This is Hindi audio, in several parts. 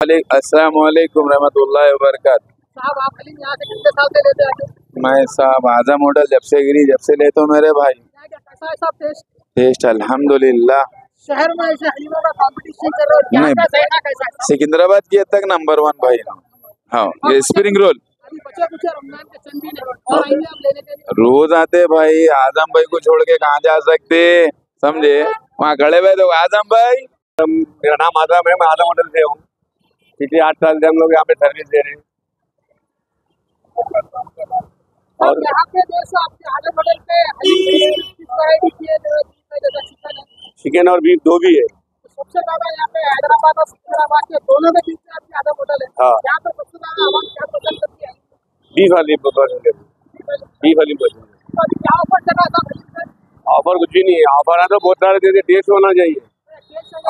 अस्सलाम वालेकुम रहमतुल्लाहि व बरकात साहब आप हलीम यहाँ से कितने साल से लेते आते हैं? मैं साहब आज़म होटल जब से गिरी जब से लेता हूँ मेरे भाई। क्या क्या कैसा है साहब टेस्ट? टेस्ट अल्हम्दुलिल्लाह। शहर में है है सिकंदराबाद की हद तक नंबर वन भाई। हाँ ये स्प्रिंग रोल अभी बचे कुछ रमज़ान के चंद दिन और आएँगे आप लेने के लिए? रोज आते भाई आज़म भाई को छोड़ के कहाँ जा सकते समझे? वहाँ खड़े हुए तो आज़म भाई। मेरा नाम आज़म है मैं आदम होटल से हूँ। पिछले आठ साल से हम लोग यहाँ पे सर्विस दे रहे हैं। और यहाँ पे चिकन और बीफ दो भी है। तो सबसे ज़्यादा यहाँ पे हैदराबाद और सिकंदराबाद के दोनों के बीच में आपकी होटल है। हाँ। यहाँ पे सबसे ज़्यादा आवाम क्या पसंद करती है? बीफ वाली पसंद है बीफ वाली पसंद तो क्या ऑफ़र चल रहा था ऑफ़र कुछ भी नहीं है। ऑफ़र है तो बहुत सारे देते टेस्ट होना चाहिए।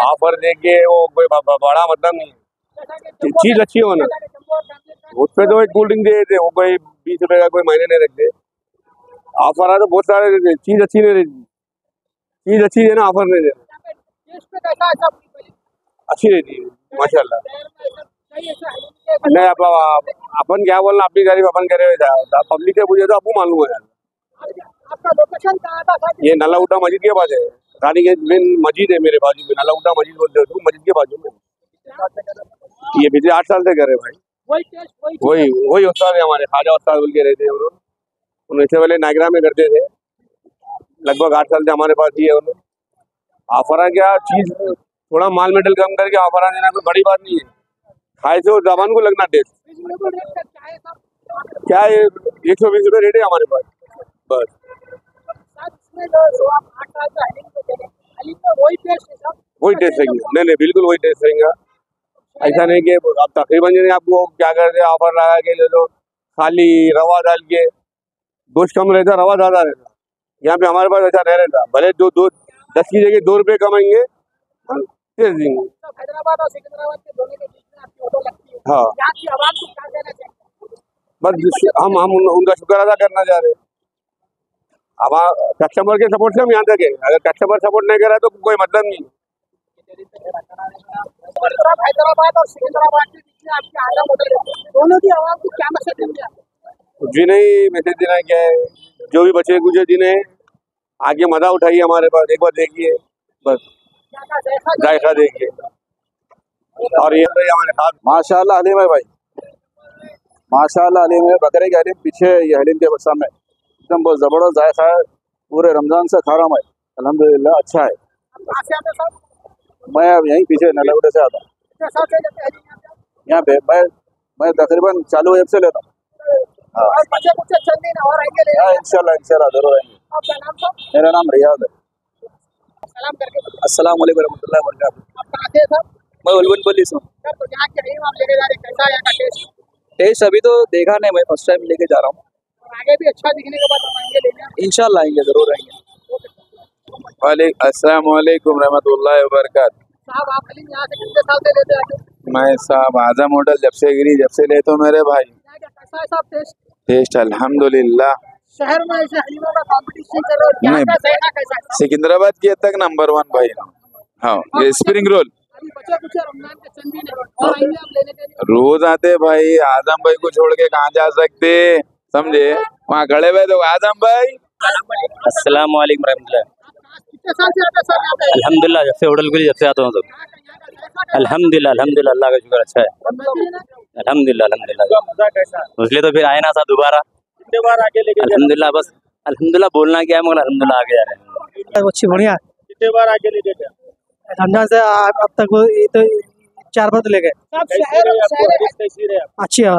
ऑफ़र दे के वो कोई बड़ा मतलब नहीं है। चीज़ अच्छी हो ना। उस पर तो एक कोल्ड ड्रिंक दे देते, वो कोई बीस रुपए का कोई महीने नहीं रखते। ऑफ़र है तो बहुत सारे देते, चीज़ अच्छी नहीं रहती। चीज़ अच्छी है ना ऑफ़र नहीं सब अच्छी रहती है, माशाल्लाह। शहर में ऐसा नहीं, आप अपन क्या बोलना, अपनी तारीफ़ अपन करे पब्लिक से पूछे तो आपको मालूम है ये नलाउटा मस्जिद के पास है। रानी के मेन मस्जिद है मेरे बाजू में नलाउटा मस्जिद बोलते हैं उसको, मस्जिद के बाजू में। ये पिछले आठ साल से कर रहे भाई। वही वही उस्ताद है हमारे ख्वाजा उस्ताद बोल के रहते हैं उन्होंने उन्होंने इससे पहले नागरा में करते थे। लगभग आठ साल से हमारे पास ही है उन्होंने ऑफ़र है क्या चीज़ थोड़ा माल मेटल कम करके ऑफ़र देना कोई बड़ी बात नहीं है। खाए से जबान को लगना टेस्ट का क्या है है एक सौ बीस रुपये रेट है हमारे पास? बस। का को वही टेस्ट वही टेस्ट रहेंगे। नहीं नहीं बिल्कुल वही टेस्ट रहेगा। ऐसा नहीं कि आप तकरीबन जने आपको क्या करते हैं ऑफ़र लगा के ले लो खाली रवा डाल के। गोश्त कम रहता रवा ज़्यादा रहता। यहाँ पे हमारे पास ऐसा नहीं रहता। भले दो दो दस की जगह दो रुपये कमाएँगे हम देंगे। लगती है। बस हम हम उन, उनका शुक्र अदा करना चाह रहे हैं। अब कस्टमर के सपोर्ट से हम यहाँ तक है। अगर कस्टमर सपोर्ट नहीं करा तो कोई मतलब नहीं में आप कुछ नहीं, मैसेज देना क्या है? जो भी बचे, कुछ जिन्हें आगे मज़ा उठाइए हमारे पास, एक बार देखिए। बस। जायका देखिए। और ये भाई हमारे साथ। माशाल्लाह, हलीम है भाई। माशाल्लाह, हलीम है। बकरे के हलीम पीछे ये हलीम के सामने। एकदम बहुत ज़बरदस्त जायका है। पूरे रमज़ान से खा रहा हूँ। भाई अल्हम्दुलिल्लाह अच्छा है। मैं अब यहीं पीछे नलाउटे से आता हूँ। यहाँ पे मैं मैं तकरीबन चालू ऐप से लेता हूँ। हाँ। हाँ इंशाल्लाह इंशाल्लाह ज़रूर आएँगे। आपका नाम सब मेरा नाम रियाज है। सलाम करके बताओ। अस्सलाम वालेकुम रहमतुल्लाहि हैं मैं उलवनपल्ली से हूँ। तो टेस्ट टेस्ट अभी तो देखा नहीं मैं फ़र्स्ट टाइम लेके जा रहा हूँ। आगे भी अच्छा दिखने के बाद आएँगे इंशाल्लाह आएँगे ज़रूर आएँगे। वालेकुम रहमतुल्लाहि व बरकात साहब आप हलीम यहाँ से कितने साल से लेते आते हैं? मैं साहब आज़म होटल जब से गिरी जब से लेता हूँ मेरे भाई। है टेस्ट? टेस्ट अल्हम्दुलिल्लाह। शहर में ऐसे हलीमों का कंपटीशन चल रहा है है सिकंदराबाद की तक नंबर वन भाई। हाँ ये स्प्रिंग रोल अभी बचे कुछ रमज़ान के चंद दिन और आएँगे आप लेने के लिए। रोज आते भाई आज़म भाई को छोड़ के कहाँ जा सकते? समझे? वहाँ खड़े हुए तो आज़म भाई। अस्सलाम अल्हम्दुलिल्लाह जब से होटल के लिए जब से आता हूँ सब अल्हम्दुलिल्लाह अल्हम्दुलिल्लाह अल्लाह का शुक्र अच्छा है? बेहतरीन? अल्हम्दुलिल्लाह अल्हम्दुलिल्लाह। मज़ा कैसा इसलिए तो फिर आए ना था दोबारा। कितने बार आके लेके अल्हम्दुलिल्लाह बस अल्हम्दुलिल्लाह बोलना क्या है मगर अल्हम्दुलिल्लाह आगे जा रहे हैं। अच्छी बढ़िया। कितने बार आके लेके गए रमज़ान से अब तक वो तो चार बार तो ले गए। सब शहर शहर कैसी रहे अच्छी है।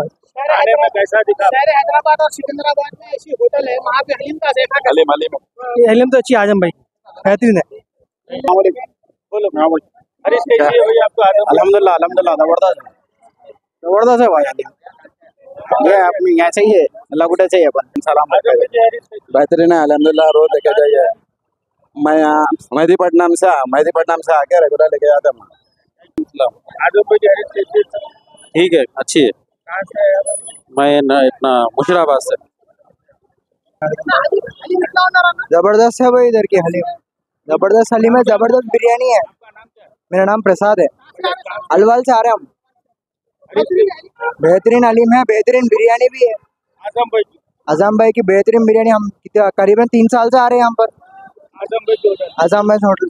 हैदराबाद और सिकंदराबाद में ऐसी होटल है वहाँ पे हलीम का हलीम तो अच्छी आज़म भाई। बेहतरीन है है ज़बरदस्त। ज़बरदस्त है भाई। ये अपनी यहाँ कैसी बेहतरीन है अल्हम्दुलिल्लाह रोज लेके जाइए मैं यहाँ मेहदीपट्टनम से मेहदीपट्टनम से आके रेगुलर लेके जाता हूँ? ठीक है अच्छी है? मैं न, इतना मुशीराबाद से। ज़बरदस्त है भाई इधर की हलीम ज़बरदस्त हलीम है ज़बरदस्त बिरयानी है। मेरा नाम प्रसाद है। अलवाल से आ रहे हम। बेहतरीन हलीम है बेहतरीन बिरयानी भी है। आज़म भाई आज़म भाई की बेहतरीन बिरयानी हम करीबन तीन साल से आ रहे हैं यहाँ पर। आज़म भाई होटल। आज़म भाई होटल।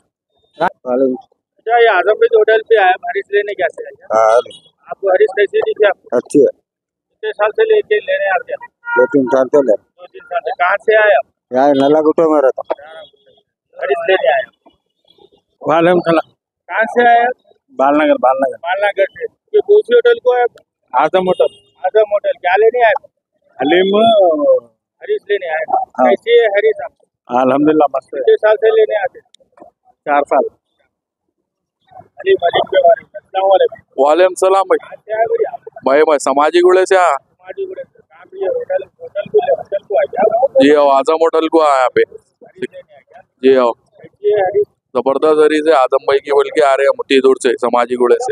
अच्छा ये आज़म भाई होटल पे आए हरीश लेने कैसे आए हाँ आपको हरीश कैसे दिखे आप अच्छी है। कितने साल से लेके लेने आते हैं? दो तीन साल से ले। दो तीन साल से। कहाँ से आए आप? यहाँ नला गुटो में रहता वालेकुम सलाम कहाँ से आए बालनगर बालनगर। बालनगर से। ये दूसरी होटल को है आज़म होटल। आज़म होटल। क्या लेने आए हलीम हरीश लेने आए। कैसी है हरीश आप? अल्हम्दुलिल्लाह मस्त कितने साल से लेने आते चार साल। हलीम हलीम के बारे में। अस्सलाम वालेकुम। वालेकुम सलाम भाई। से भाई भाई समाजी गुड़े से से। ये आज़म होटल को आया यहाँ पे। जी आओ है। ज़बरदस्त हरी से आज़म भाई की बोल के आ रहे हैं मुट्ठी दूर से समाजी गुड़े से।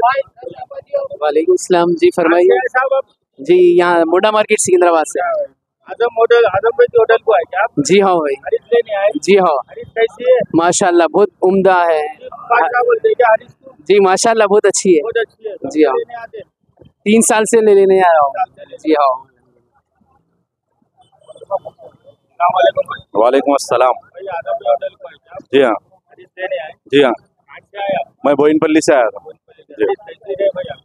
वालेकुम सलाम। जी फरमाइए। जी यहाँ मोटा मार्केट सिकंदराबाद से। आज़म होटल आज़म भाई के होटल को आए क्या आप? जी हाँ भाई। हरीश लेने आए। जी हाँ। है? माशाल्लाह बहुत उम्दा है। जी माशाल्लाह बहुत अच्छी है। अच्छी जी हाँ। तीन साल से ले लेने आ रहा हूँ जी हाँ। वालेकुम। भाई जी हाँ। जी हाँ। मैं बोइनपल्ली से आया था। आप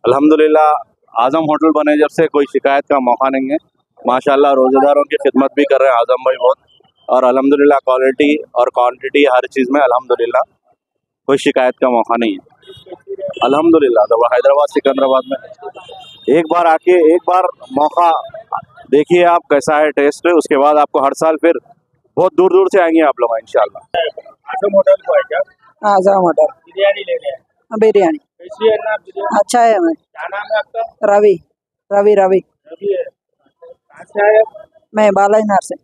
अल्हम्दुलिल्लाह, आज़म होटल बने जब से, कोई शिकायत का मौका नहीं है। माशाल्लाह, रोज़ेदारों की खिदमत भी कर रहे हैं आज़म भाई बहुत। और अल्हम्दुलिल्लाह क्वालिटी और क्वांटिटी हर चीज़ में अल्हम्दुलिल्लाह, कोई शिकायत का मौका नहीं है। अल्हम्दुलिल्लाह तो हैदराबाद, सिकंदराबाद में। एक बार आके, एक बार मौका देखिए आप, कैसा है टेस्ट उसके बाद आपको हर साल फिर बहुत दूर दूर से आएँगे आप लोग इंशाल्लाह। आज़म होटल को आए क्या? आज़म होटल बिरयानी लेने आए बिरयानी। कैसी है ना अच्छा है मैं क्या नाम है आपका? रवि। रवि रवि। रवि है। से आए मैं बालाजी नगर से।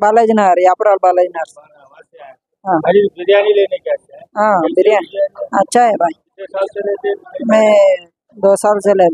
बालाजी नगर यापराल बालाजी नगर से। वहाँ से आए। हाँ। बिरयानी लेने कैसे हैं बिरयानी। अच्छा है भाई। मैं दो साल से ले